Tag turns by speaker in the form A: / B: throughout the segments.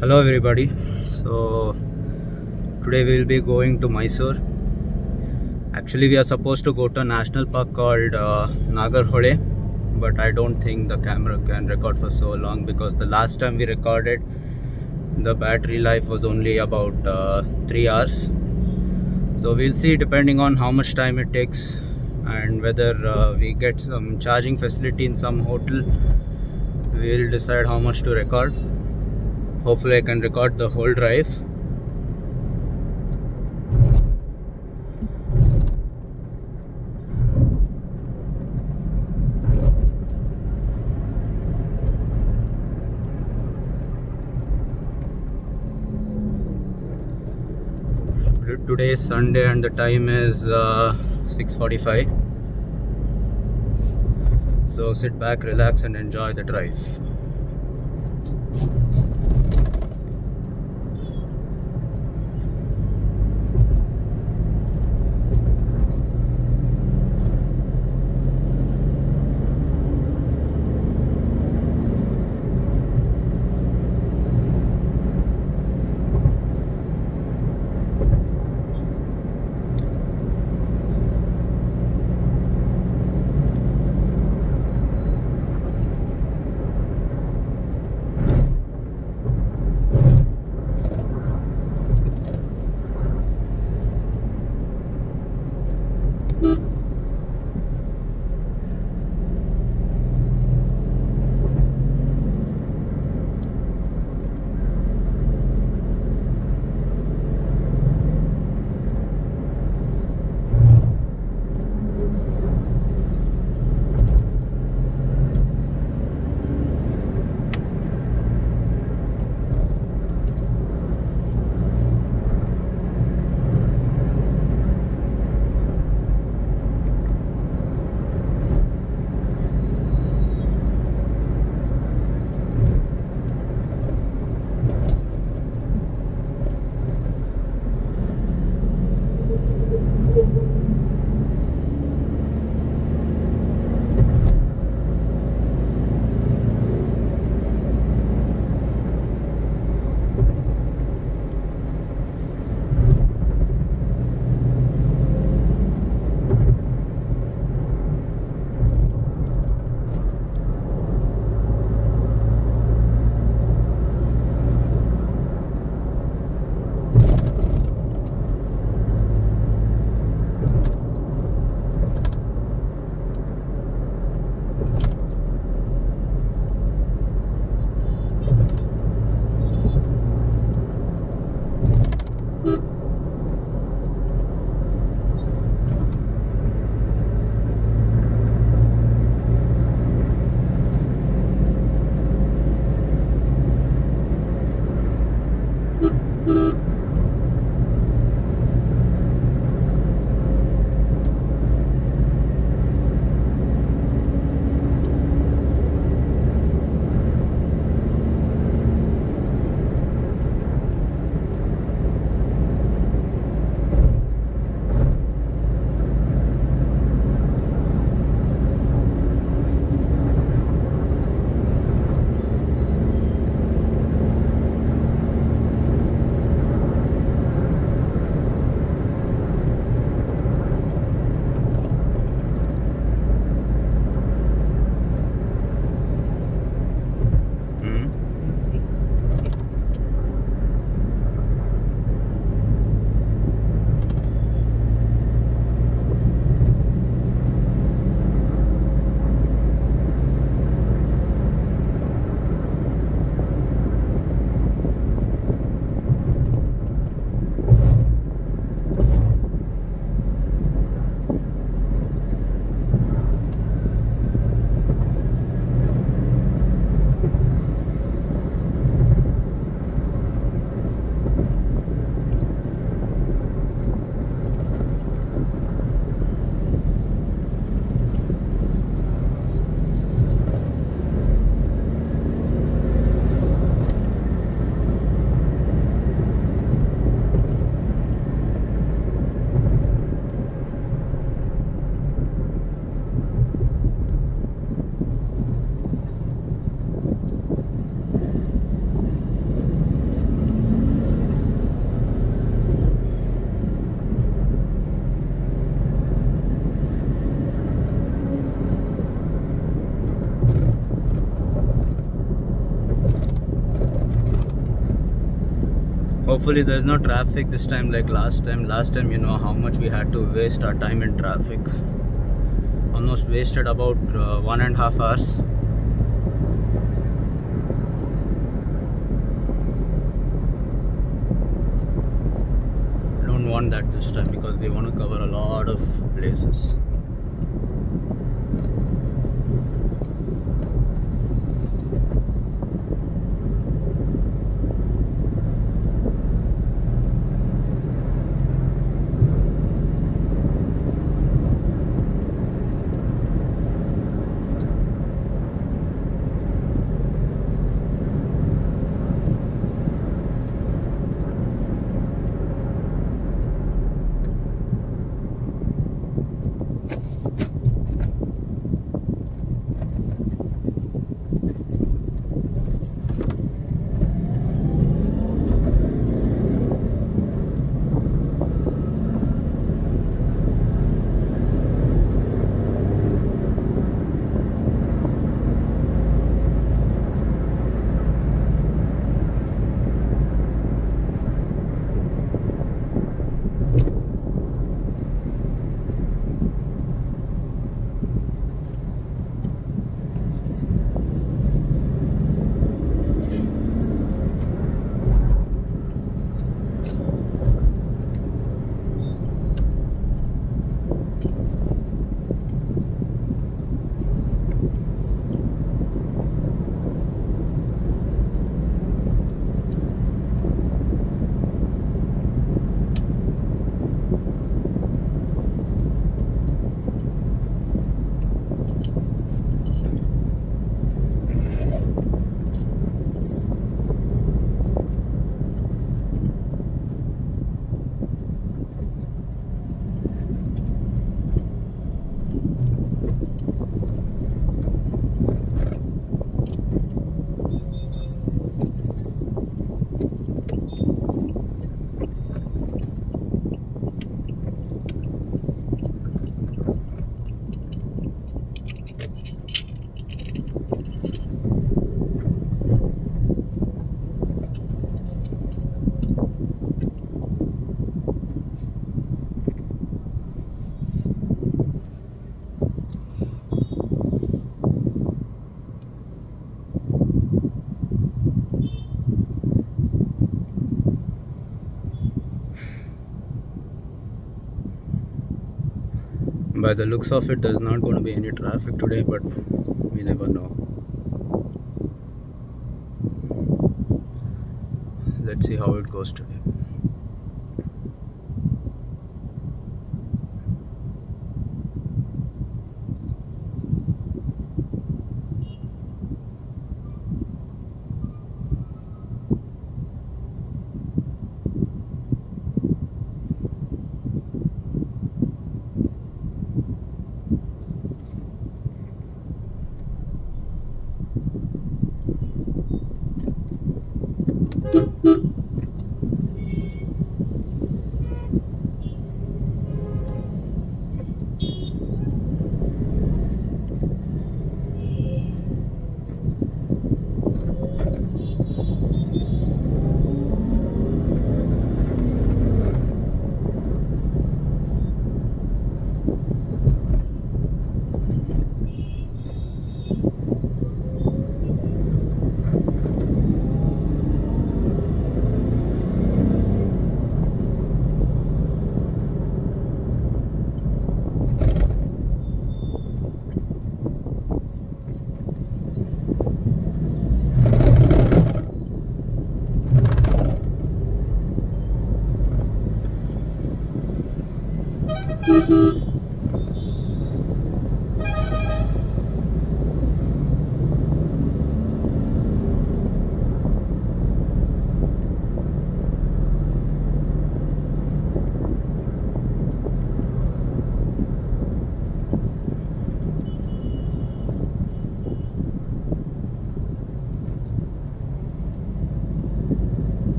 A: hello everybody. So today we will be going to Mysore. Actually we are supposed to go to a national park called uh, Nagarhole but I don't think the camera can record for so long because the last time we recorded the battery life was only about uh, 3 hours. So we'll see depending on how much time it takes and whether uh, we get some charging facility in some hotel we'll decide how much to record hopefully I can record the whole drive. Today is Sunday and the time is uh, 6.45 so sit back relax and enjoy the drive hopefully there's no traffic this time like last time. Last time you know how much we had to waste our time in traffic. Almost wasted about uh, one and a half hours. Don't want that this time because we want to cover a lot of places the looks of it there's not going to be any traffic today but we never know. Let's see how it goes today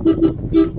A: どっち?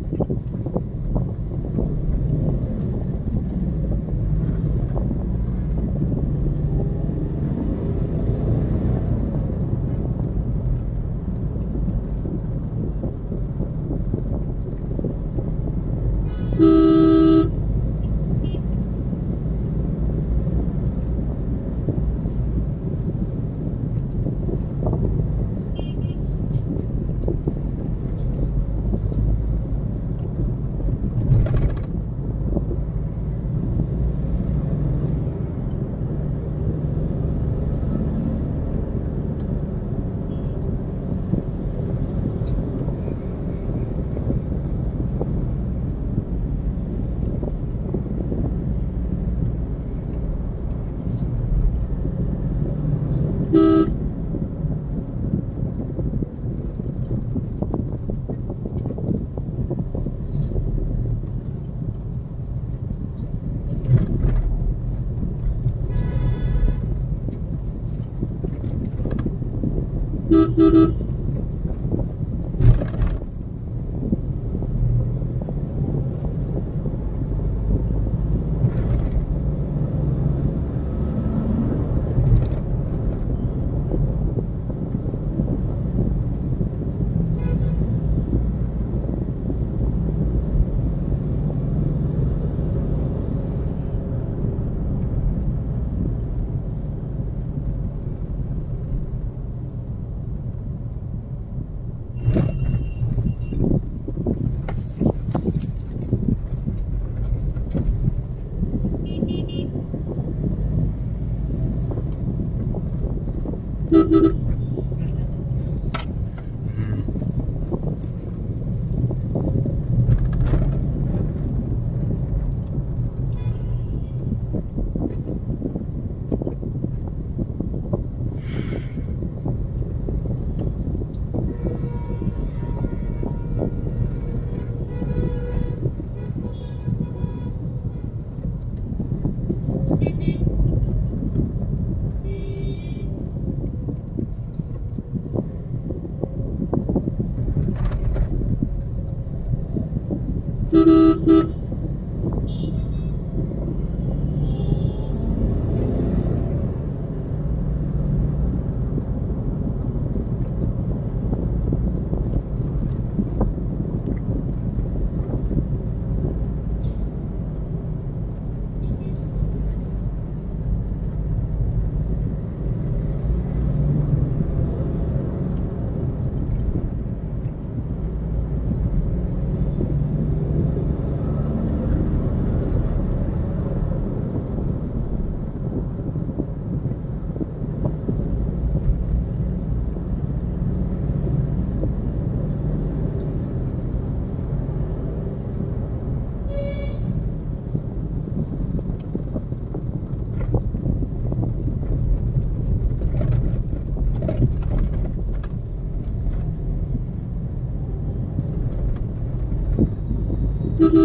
A: Mm-hmm.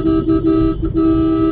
A: Thank you.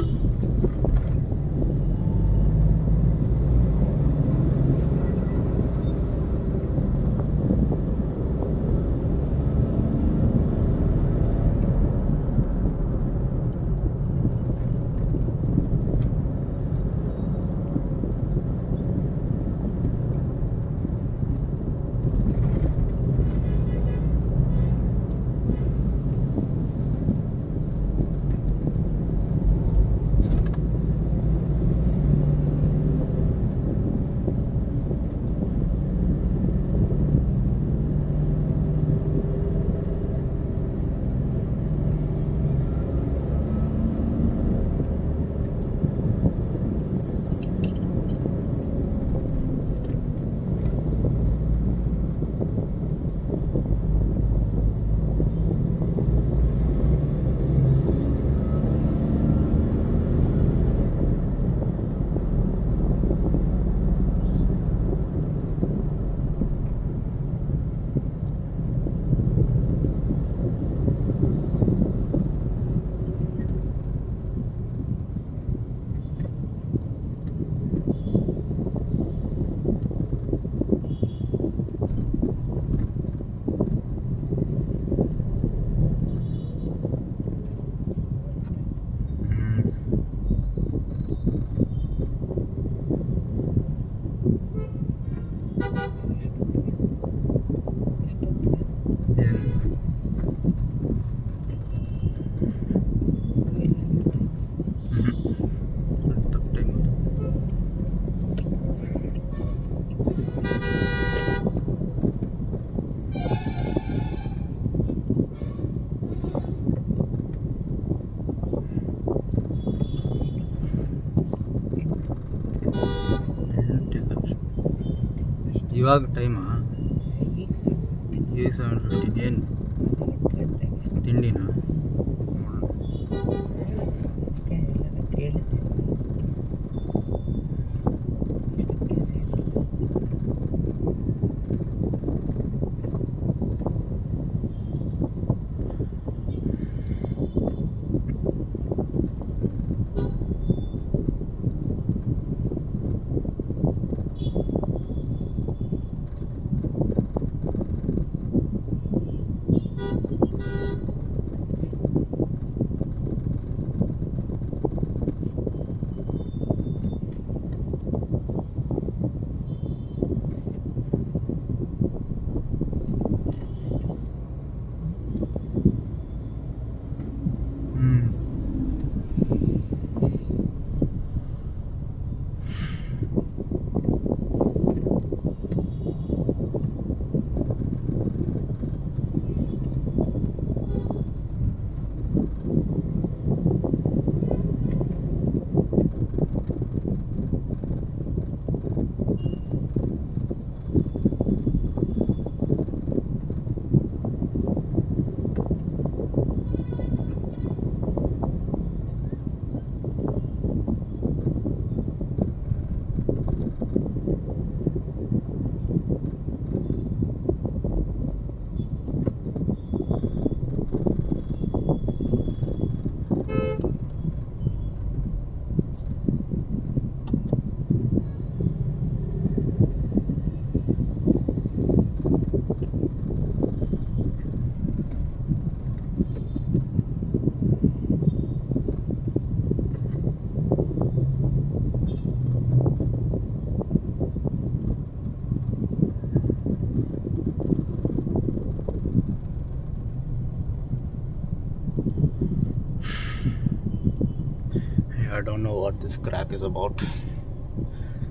A: Crack is about.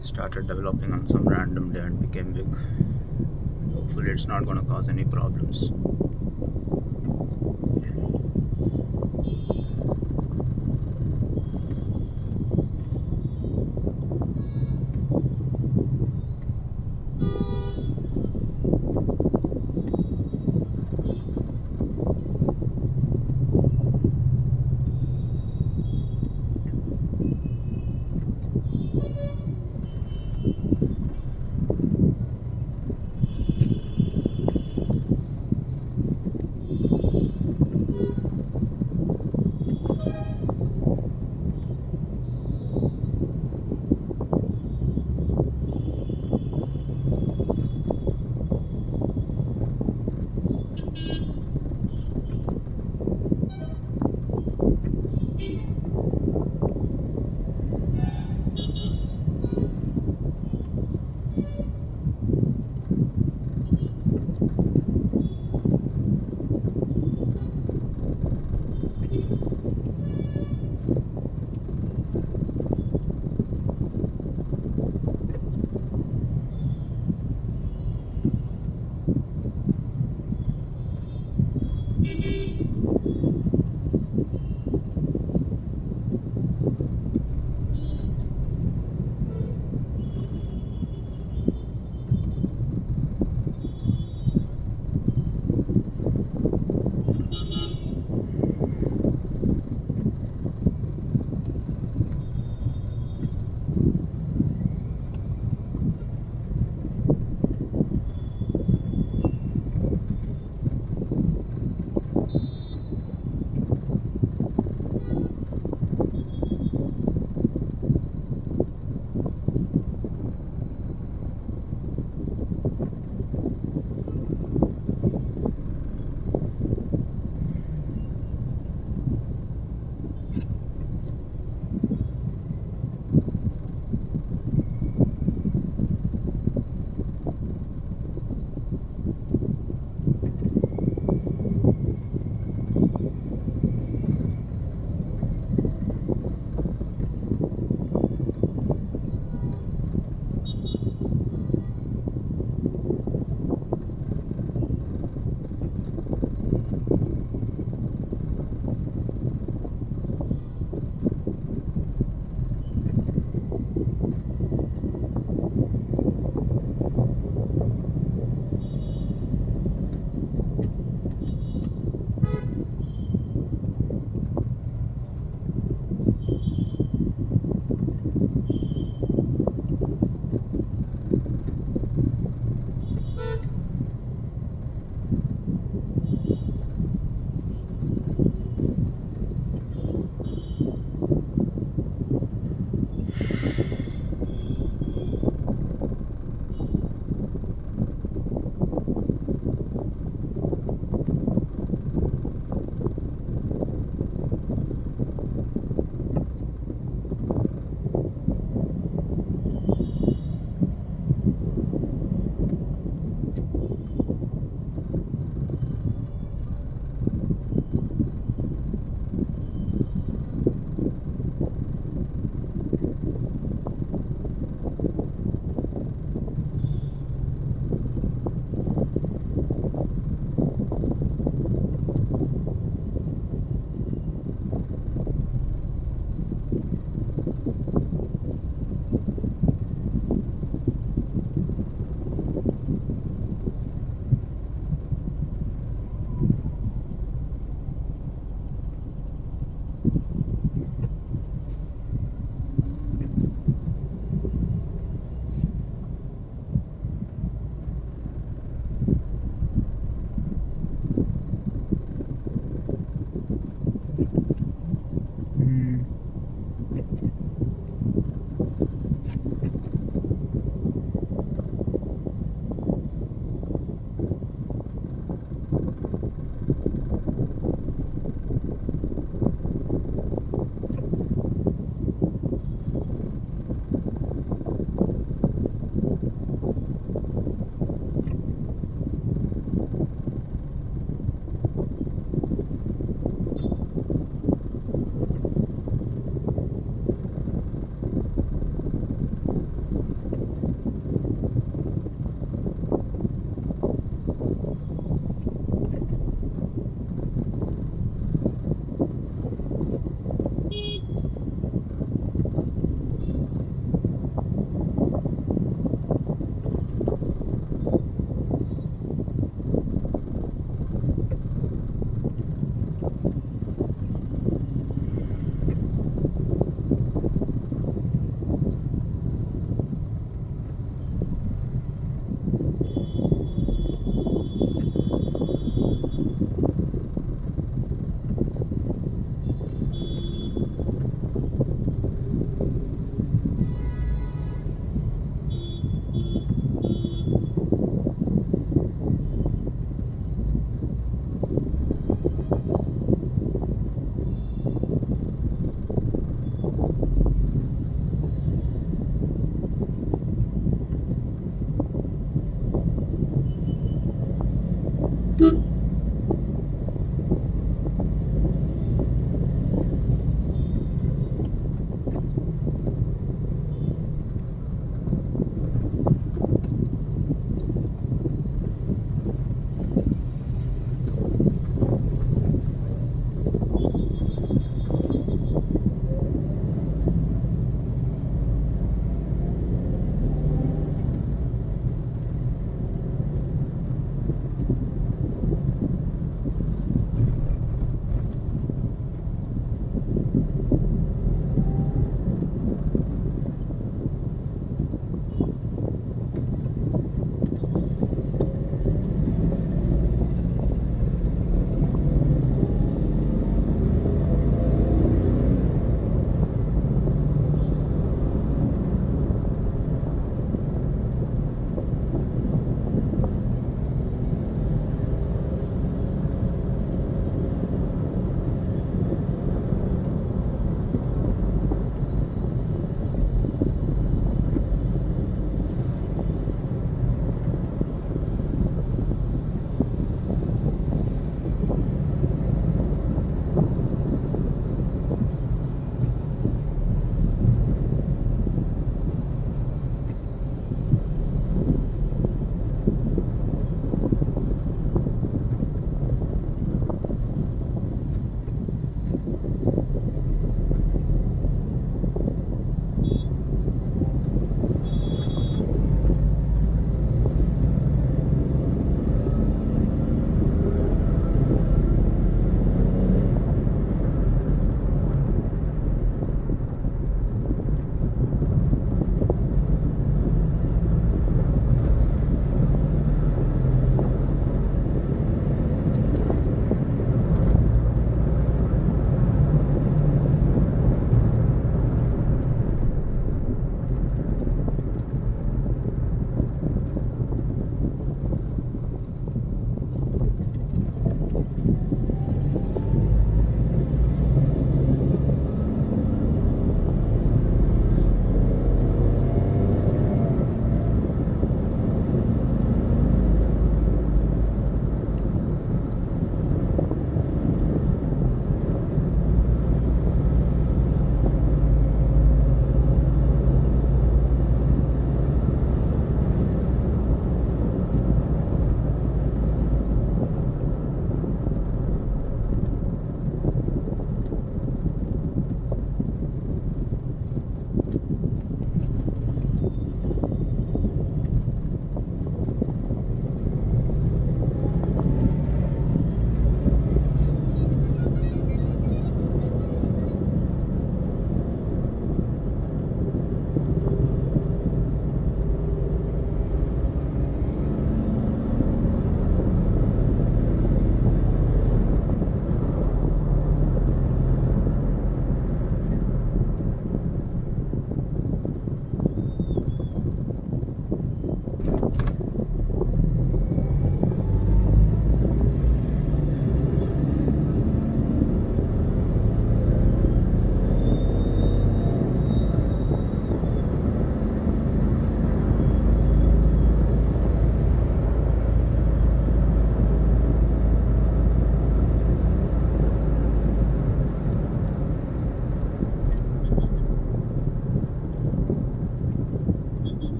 A: Started developing on some random day and became big. Hopefully, it's not going to cause any problems.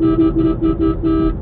B: Thank you.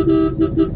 B: So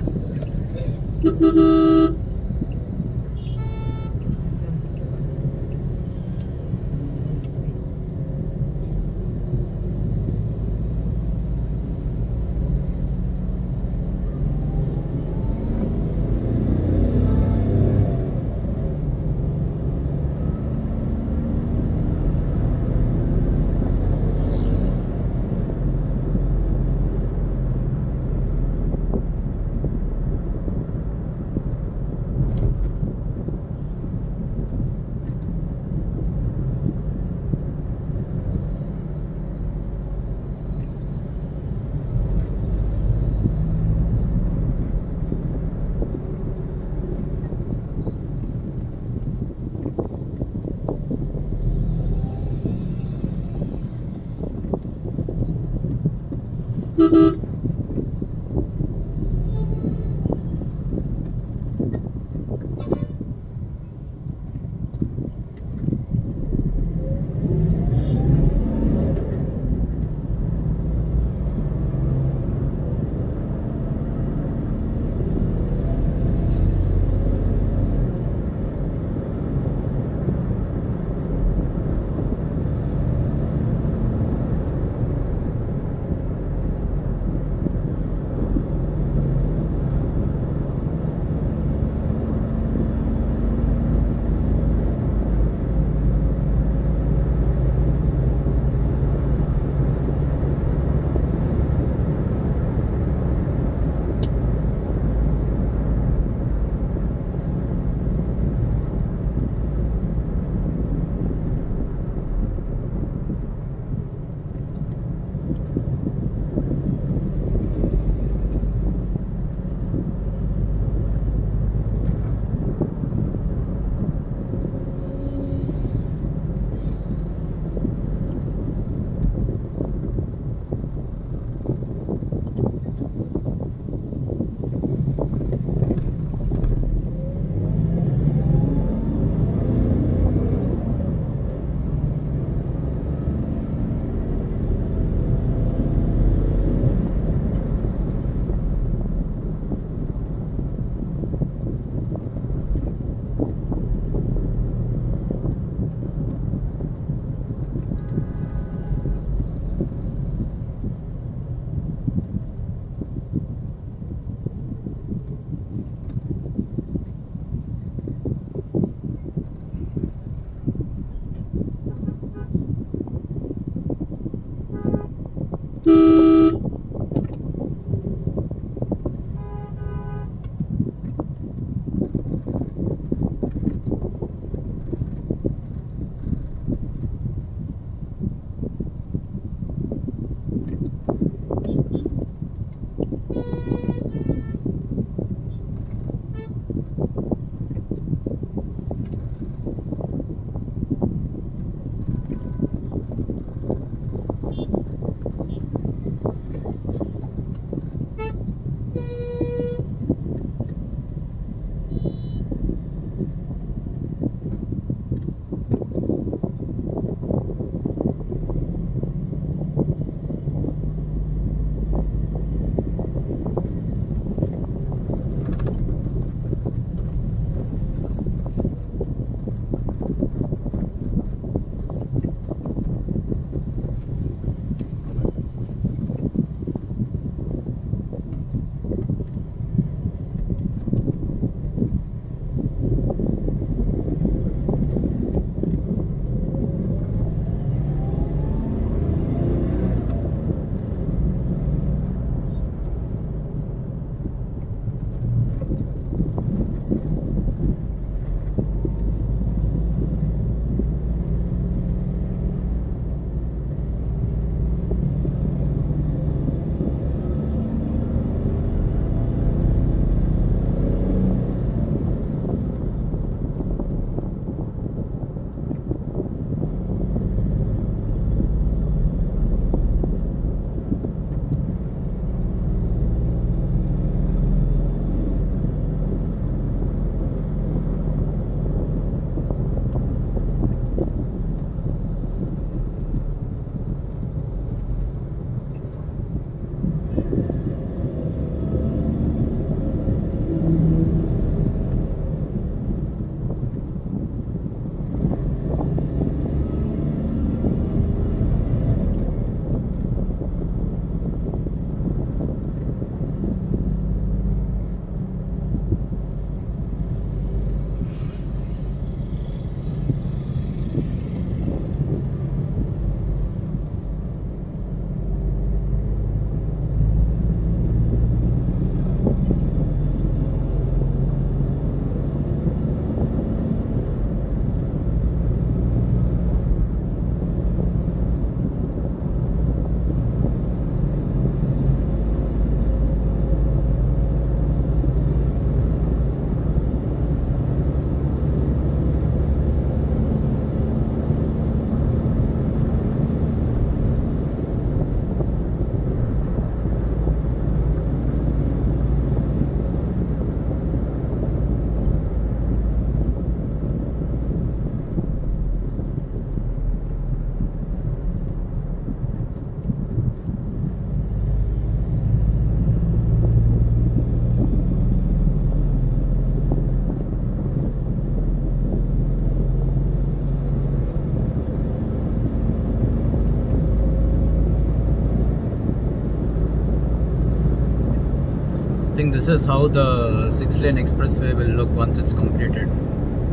A: this is how the six lane expressway will look once it's completed.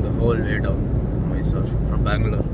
A: The whole way down Mysore from Bangalore.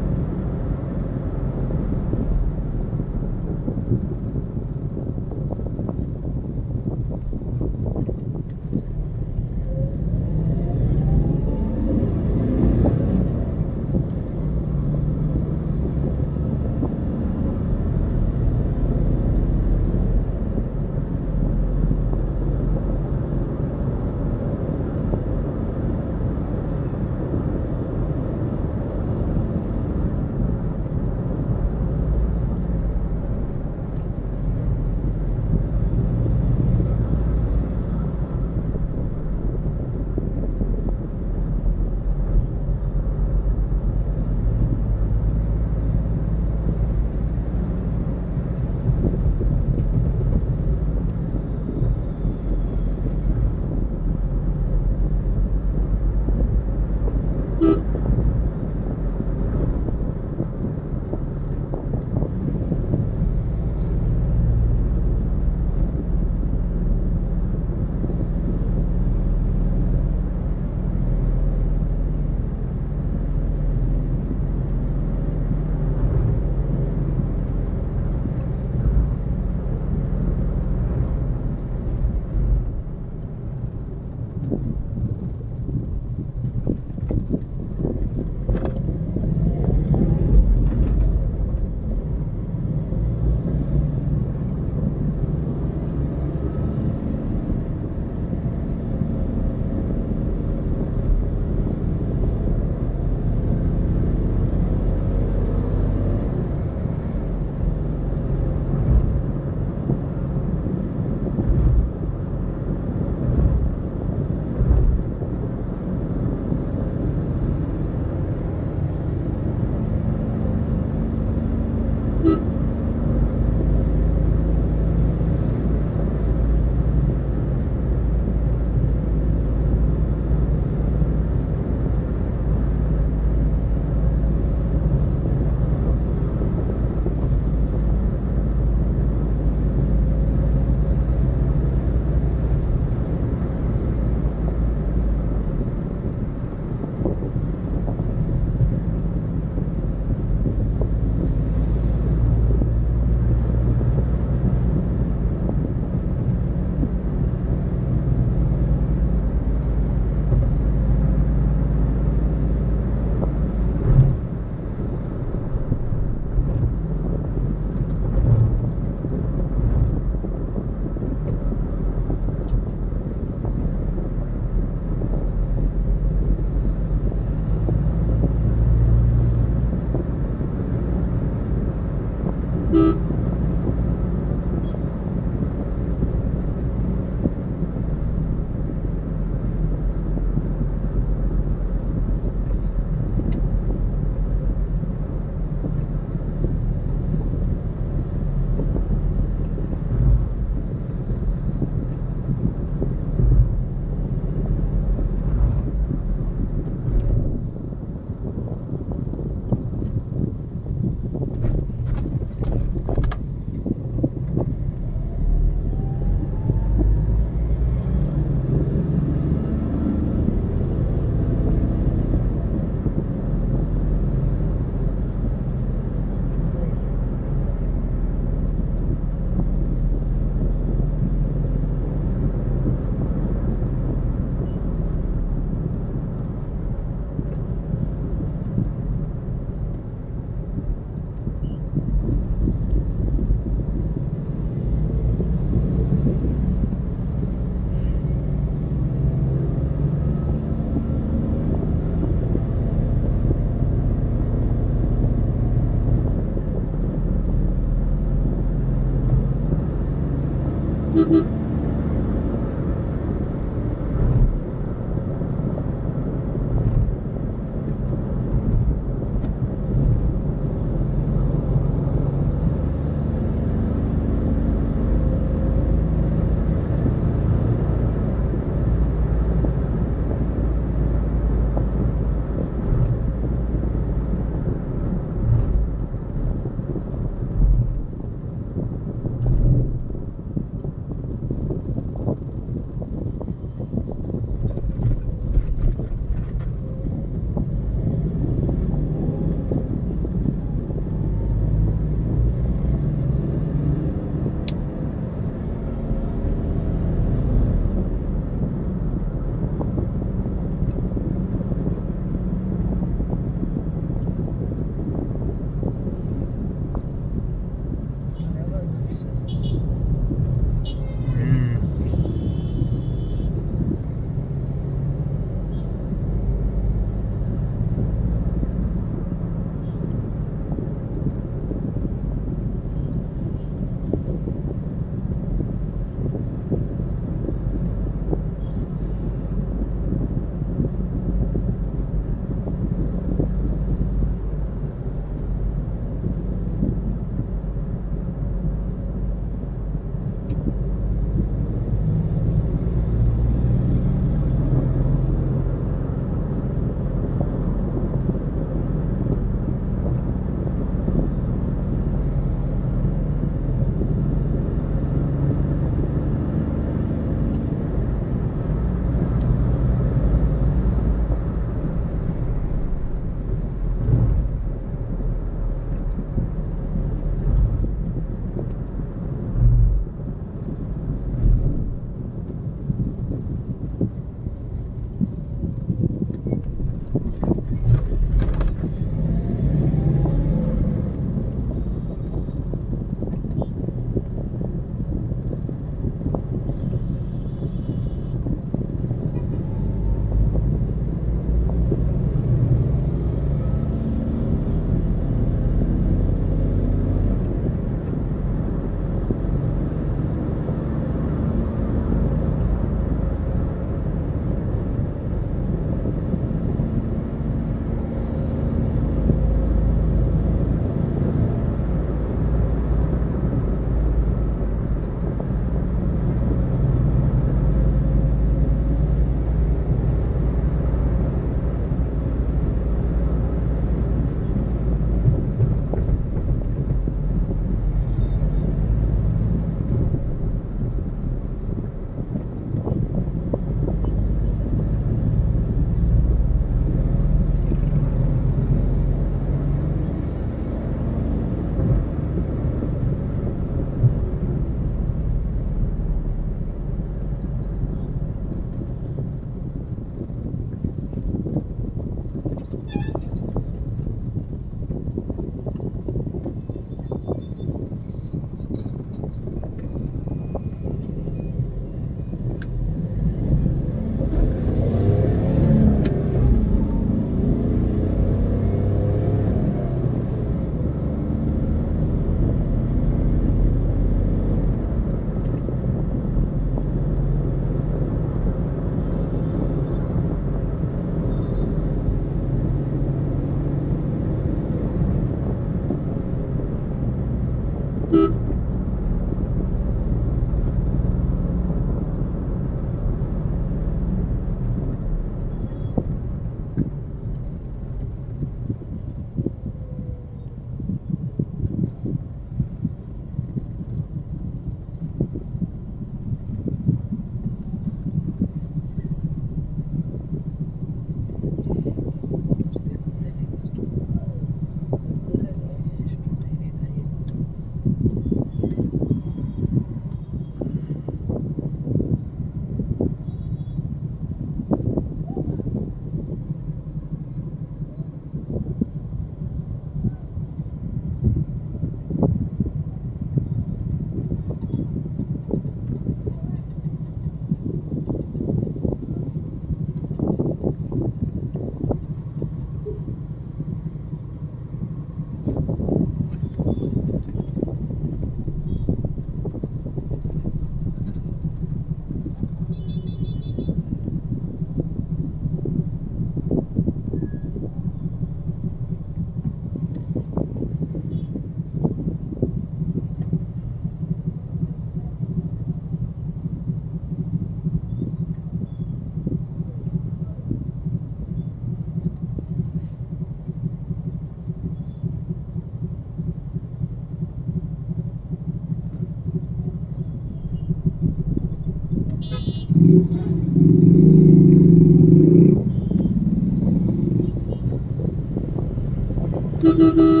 B: ಇದು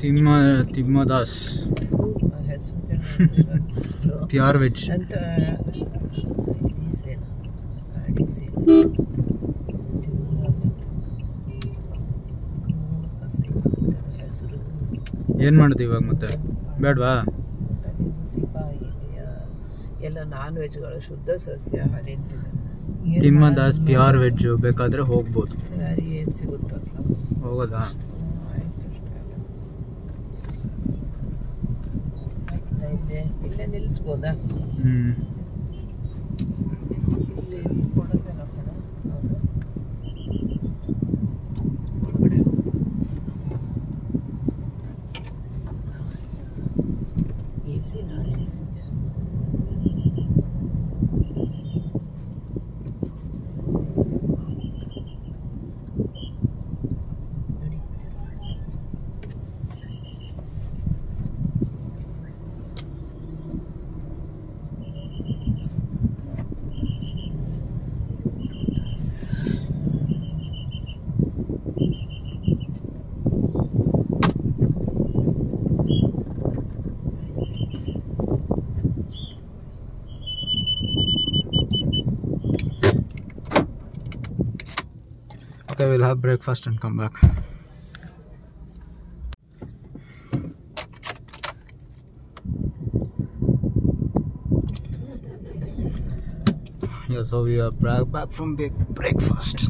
A: Timma Timmadas. Pure veg
B: ಅಂತ
A: ಏನು ಮಾಡೋದು ಇವಾಗ ಮತ್ತೆ? ಬೇಡವಾ?
B: ಎಲ್ಲ ನಾನ್ ವೆಜ್ಗಳು ಶುದ್ಧ ಸಸ್ಯ
A: ತಿಮ್ಮದಾಸ್? ಪ್ಯೂರ್ ವೆಜ್ ಬೇಕಾದ್ರೆ ಹೋಗ್ಬೋದು.
B: ಸರಿ ಏನು ಸಿಗುತ್ತಲ್ಲ
A: ಹೋಗೋದಾ?
B: ಇಲ್ಲೇ ಇಲ್ಲೇ ನಿಲ್ಲಿಸ್ಬೋದಾ
A: ಹ್ಞೂ
B: ಇಲ್ಲಿ ಕೊಡೋದೇನೋ
A: have breakfast and come back. Yeah, so we are back from breakfast.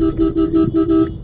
B: Thank you.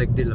B: ತೆಗ್ದಿಲ್ಲ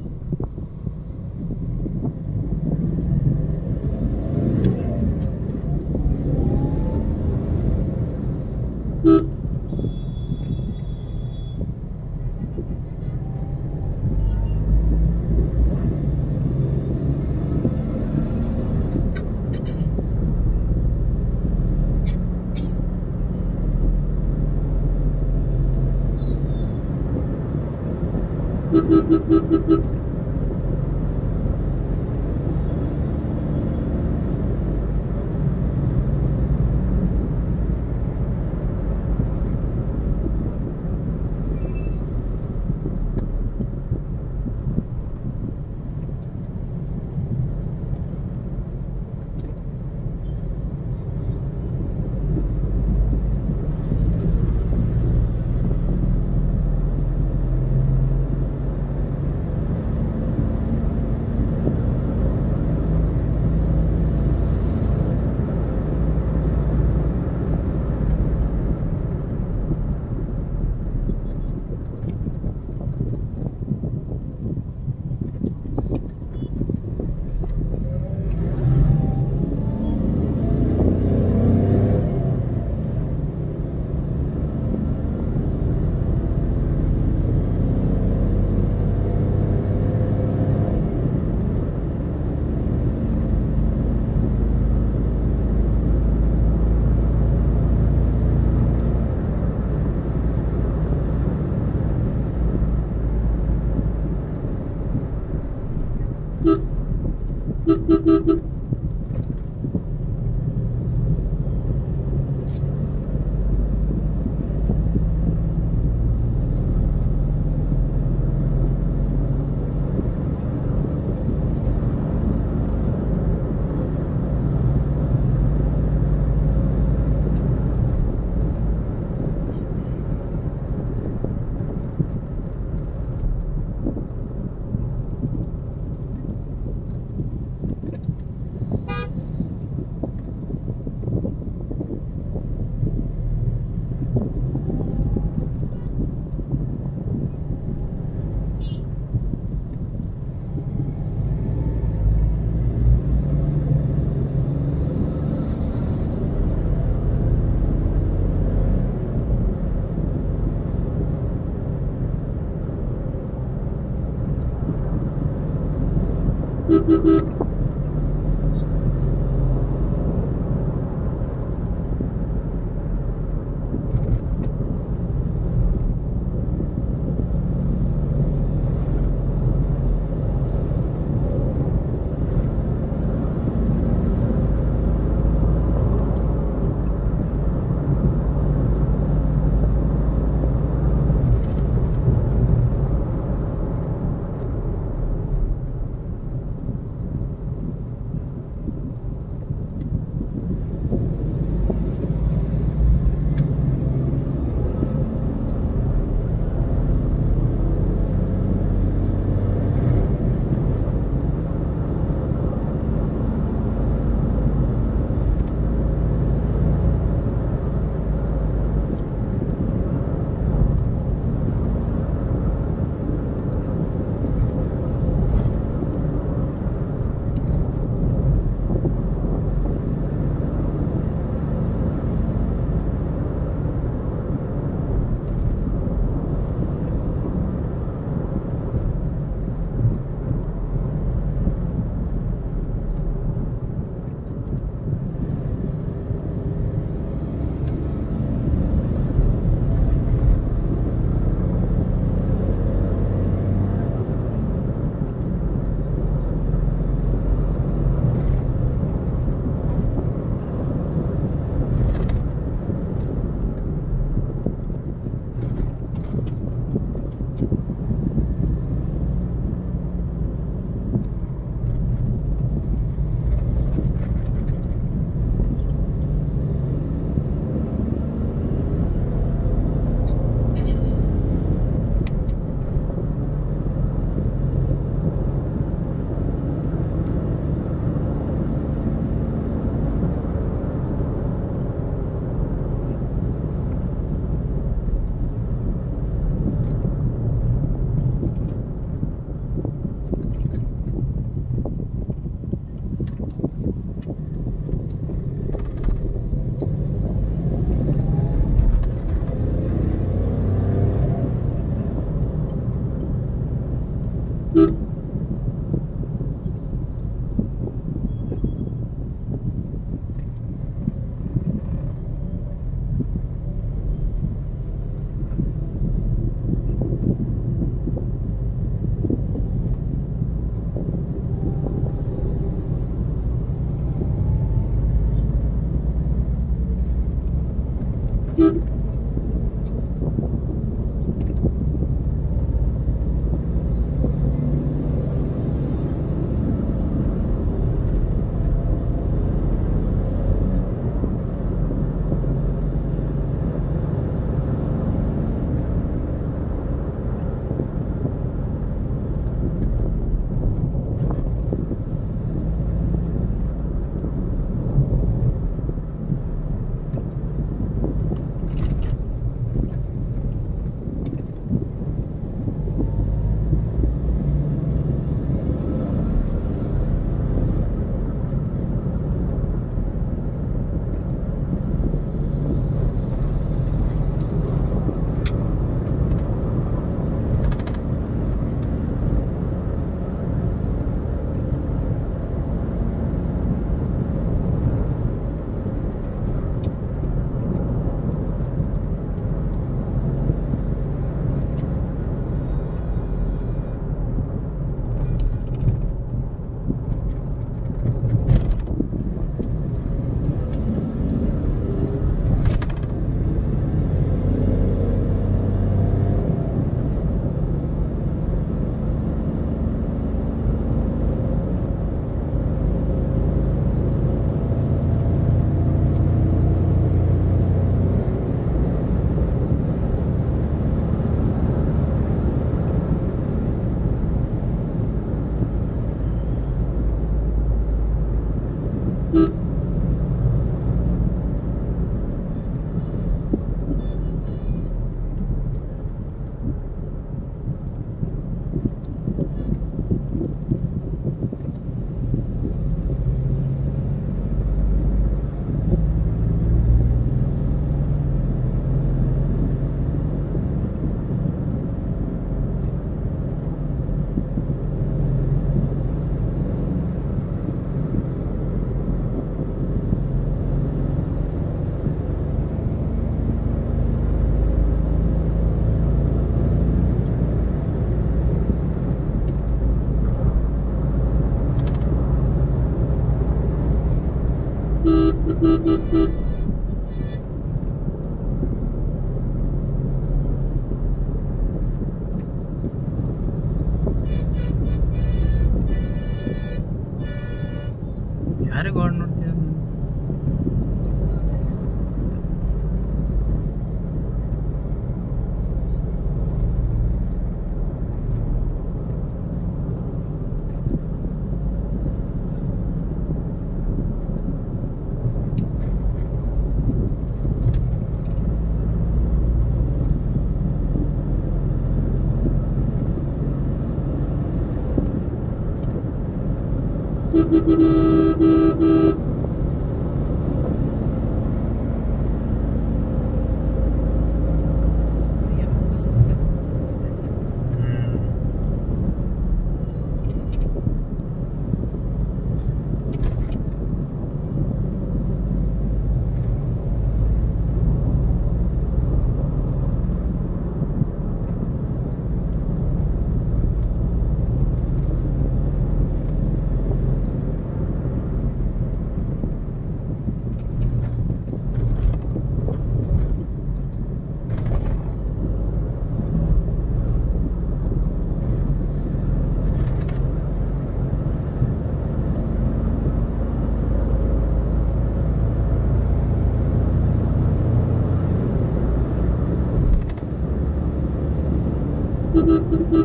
C: Thank
B: you. ハハ
C: ハハ!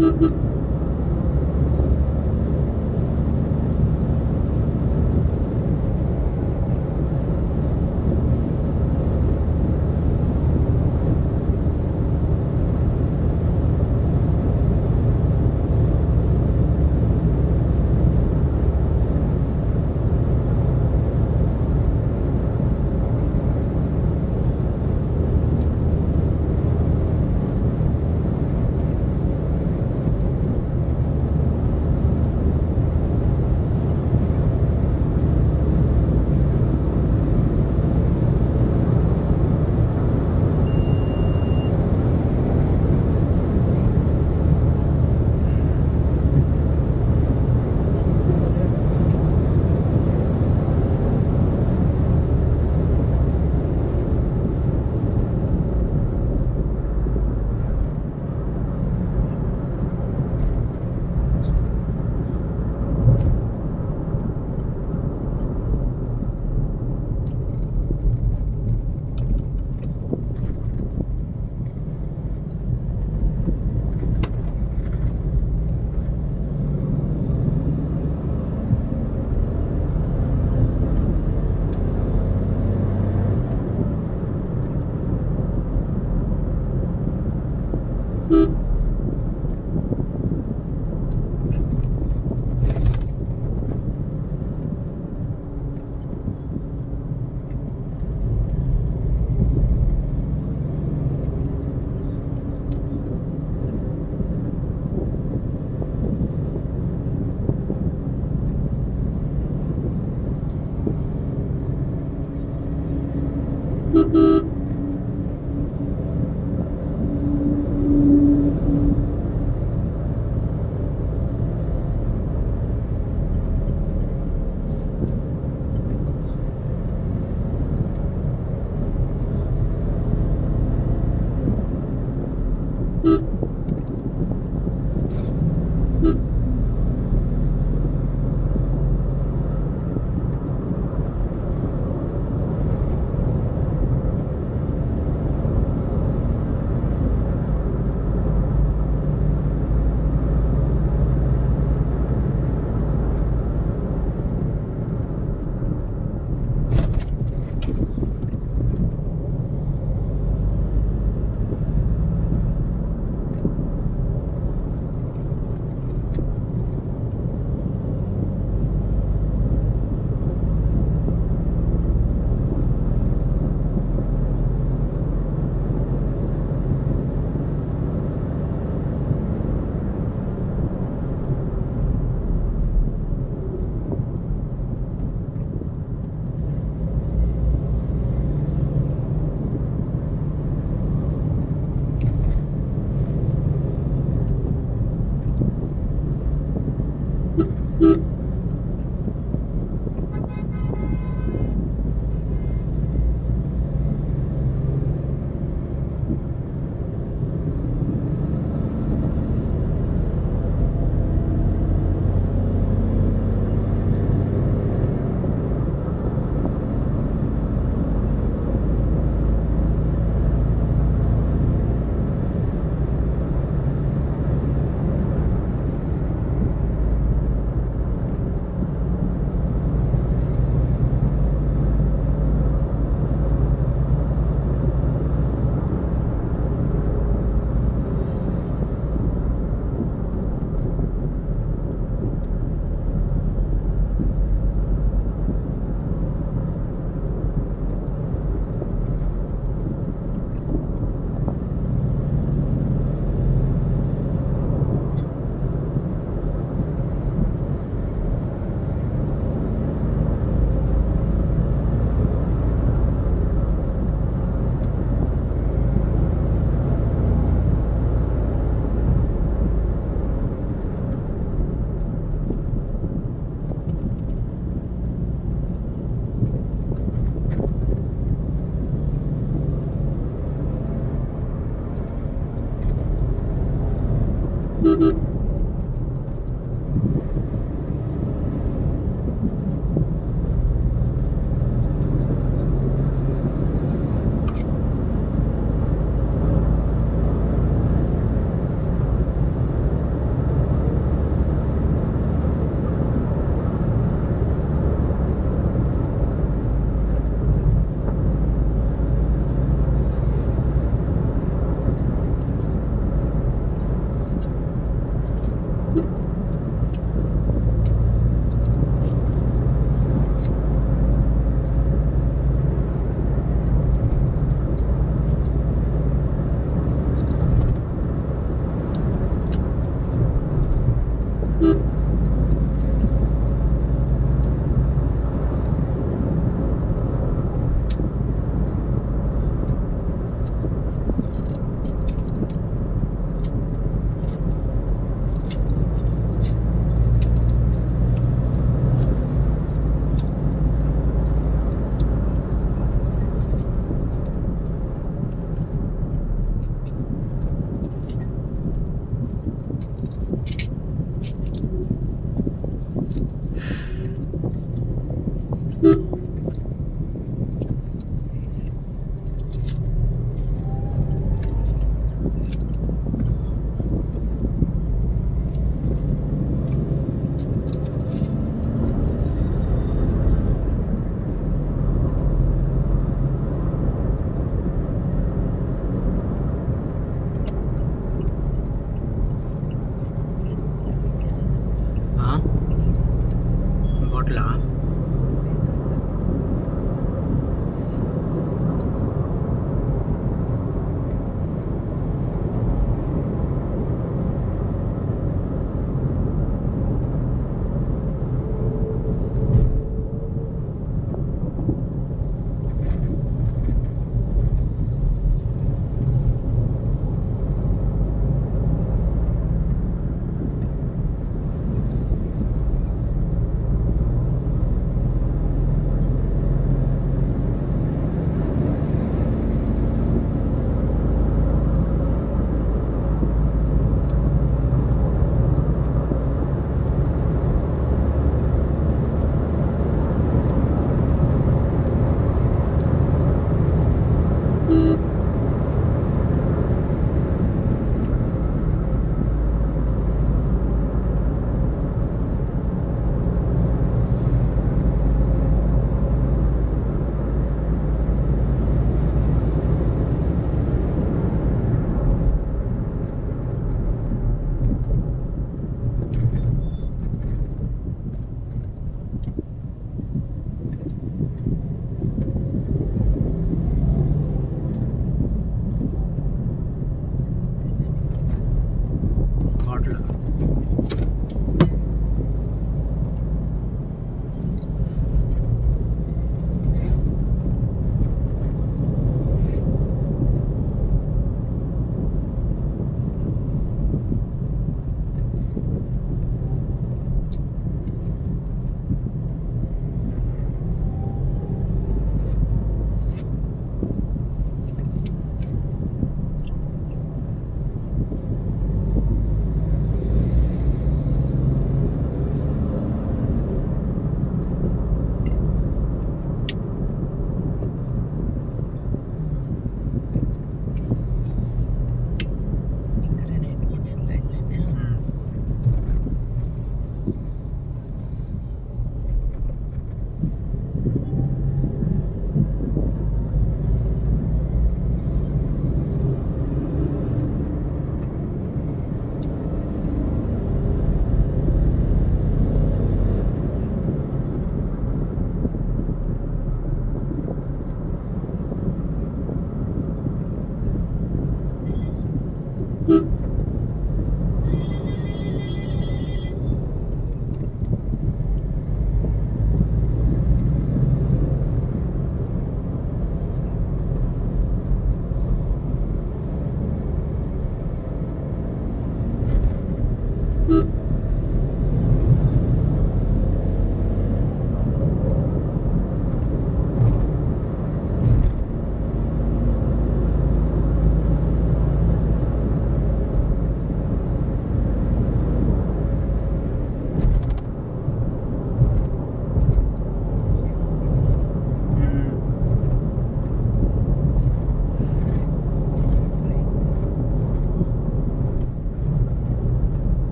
C: Thank you.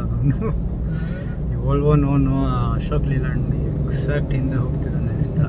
B: ಹೋಗ್ತಿದ್ದ ನೋ ಈ ಅಶೋಕ್ ಲೀಲಾಂಡ್ ಎಕ್ಸಾಕ್ಟ್ ಹಿಂದೆ ಹೋಗ್ತಿದ್ದಾನೆ ಅಂತ.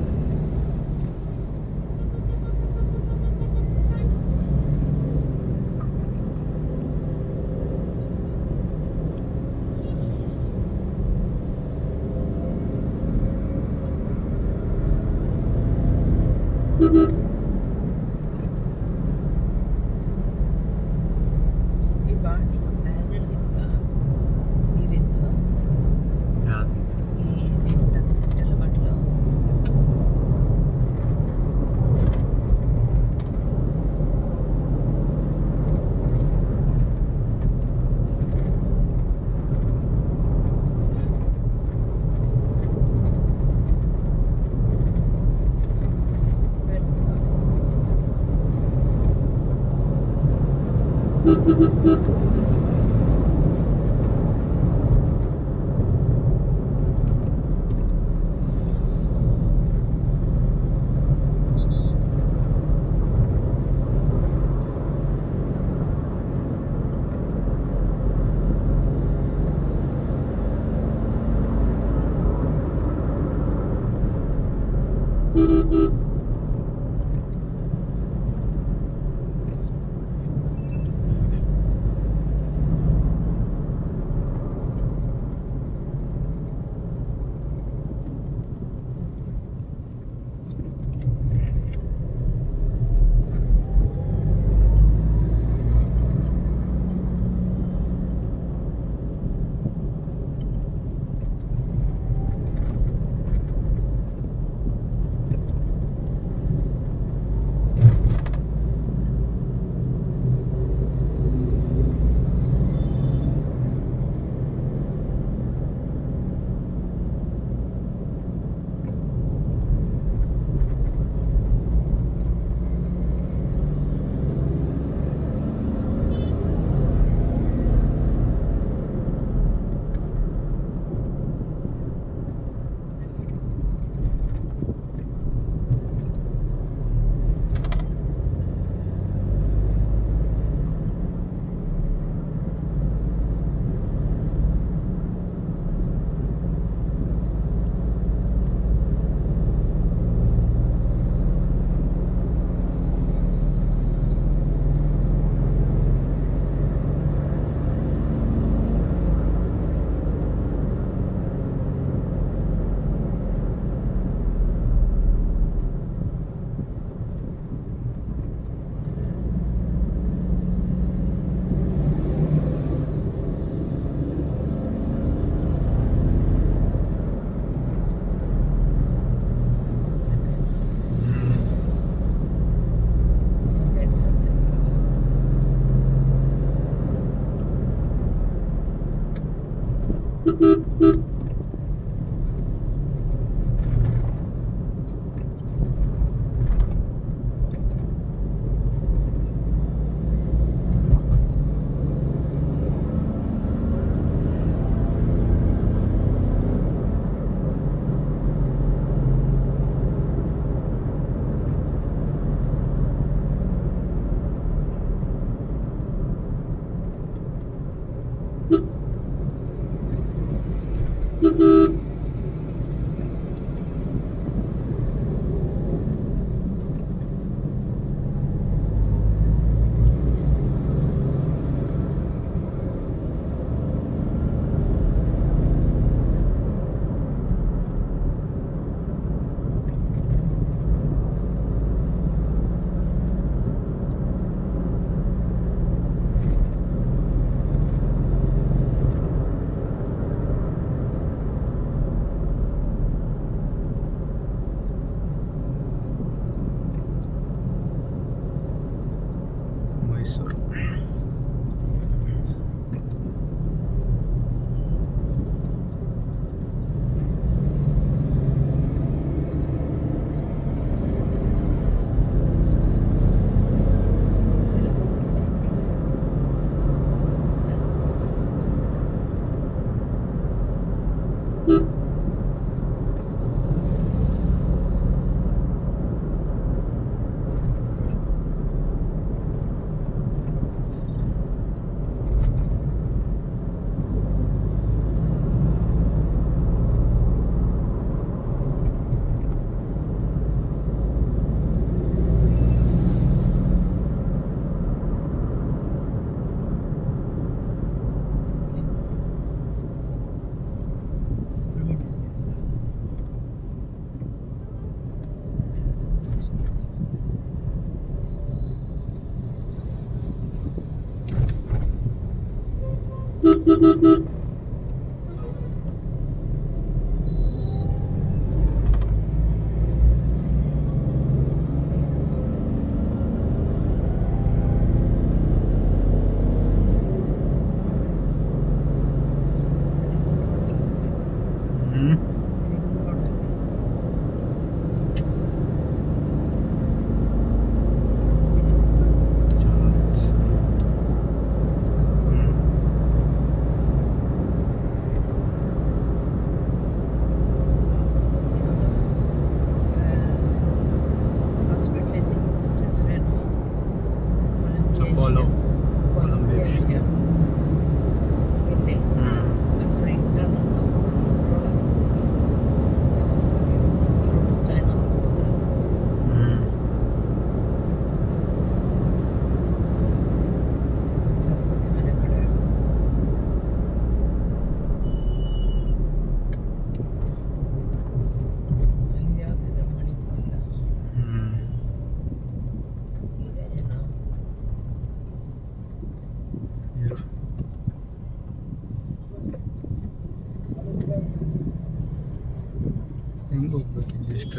B: Thank you.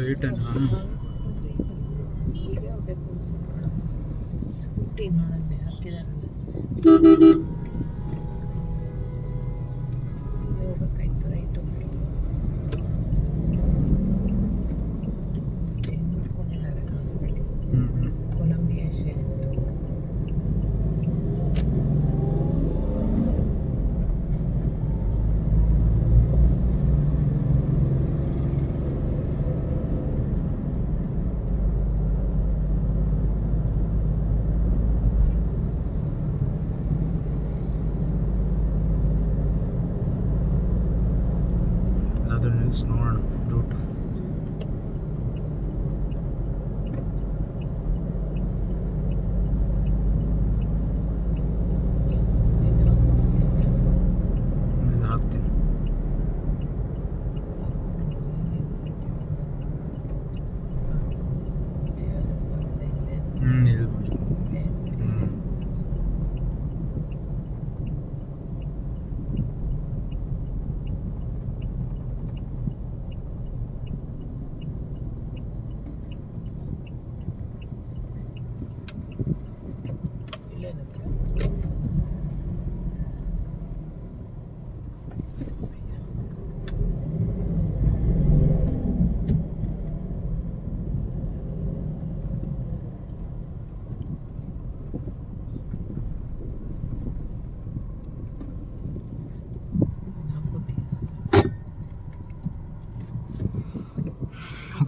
B: ಹೋಗ್ಬೇಕು ಇಲ್ಲಿ ಸ್ಟ್ರೈಟೇನಾ
A: ಹೀಗೆ ಹೋಗ್ಬೇಕು ಅನ್ಸುತ್ತೆ ಊಟಿ ನೋಡಲ್ಲಿ ಹಾಕಿದಾರಲ್ಲ